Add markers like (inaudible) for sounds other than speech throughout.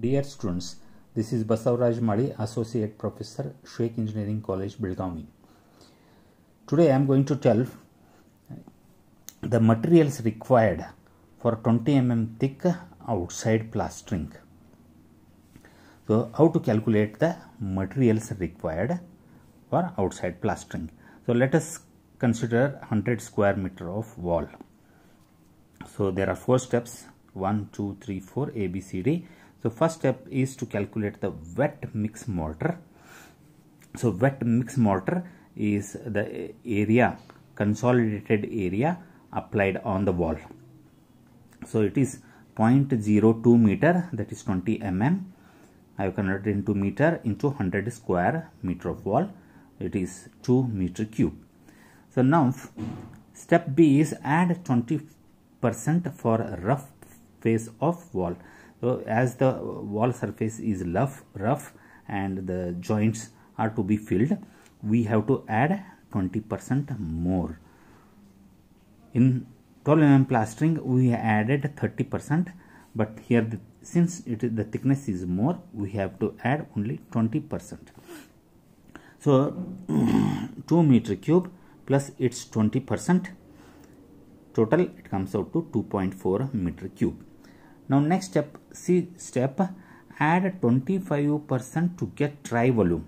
Dear students, this is Basavaraj Mali, Associate Professor, Sheikh Engineering College, Belgavi. Today I am going to tell the materials required for 20 mm thick outside plastering. So, how to calculate the materials required for outside plastering. So, let us consider 100 square meter of wall. So, there are four steps 1, 2, 3, 4, A, B, C, D. So, first step is to calculate the wet mix mortar. So, wet mix mortar is the area, consolidated area applied on the wall. So, it is 0.02 meter that is 20 mm. I have converted into meter into 100 square meter of wall. It is 2 meter cube. So, now step B is add 20% for rough face of wall. So, as the wall surface is rough, rough and the joints are to be filled, we have to add 20% more. In 12 mm plastering, we added 30%, but here the, since it is the thickness is more, we have to add only 20%. So, (clears throat) 2 meter cube plus its 20% total it comes out to 2.4 meter cube now next step c step add 25% to get dry volume.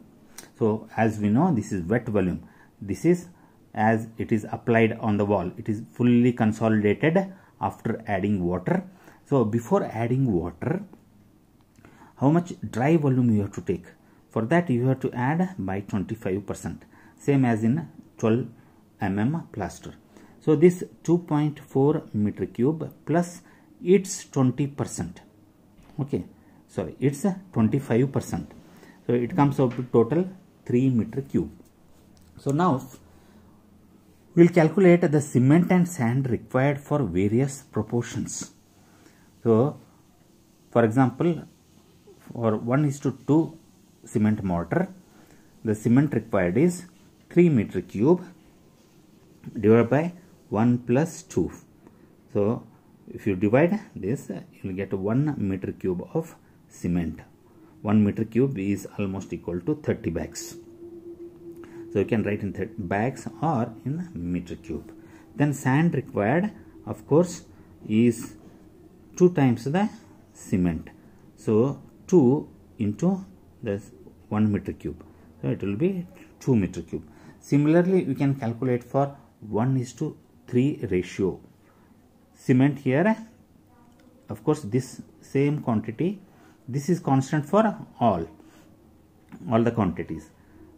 So as we know this is wet volume. This is as it is applied on the wall. It is fully consolidated after adding water. So before adding water how much dry volume you have to take? For that you have to add by 25% same as in 12 mm plaster. So this 2.4 meter cube plus its 20 percent. Okay. Sorry it's a 25 percent. So it comes out to total 3 meter cube. So now we'll calculate the cement and sand required for various proportions. So for example for 1 is to 2 cement mortar the cement required is 3 meter cube divided by 1 plus 2 so if you divide this you will get 1 meter cube of cement. 1 meter cube is almost equal to 30 bags. So you can write in bags or in meter cube. Then sand required of course is 2 times the cement. So 2 into the 1 meter cube. So it will be 2 meter cube. Similarly we can calculate for 1 is to 3 ratio cement here. Of course this same quantity this is constant for all all the quantities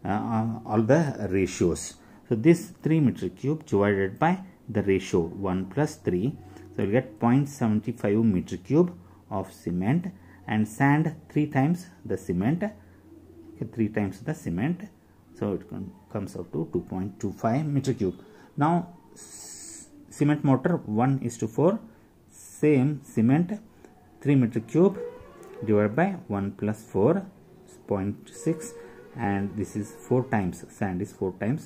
uh, all the ratios. So this 3 meter cube divided by the ratio 1 plus 3 so you get 0.75 meter cube of cement and sand 3 times the cement. 3 times the cement. So it comes out to 2.25 meter cube. Now cement mortar 1 is to 4 same cement 3 meter cube divided by 1 plus 4 0.6 and this is 4 times sand is 4 times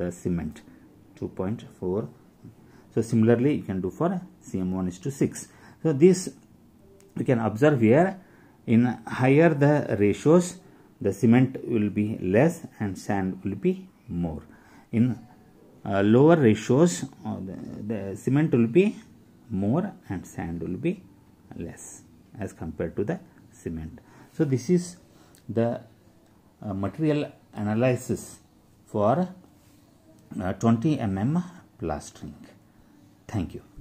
the cement 2.4 so similarly you can do for cm1 is to 6 so this you can observe here. In higher the ratios the cement will be less and sand will be more. In uh, lower ratios uh, the, the cement will be more and sand will be less as compared to the cement. So this is the uh, material analysis for uh, 20 mm plastering thank you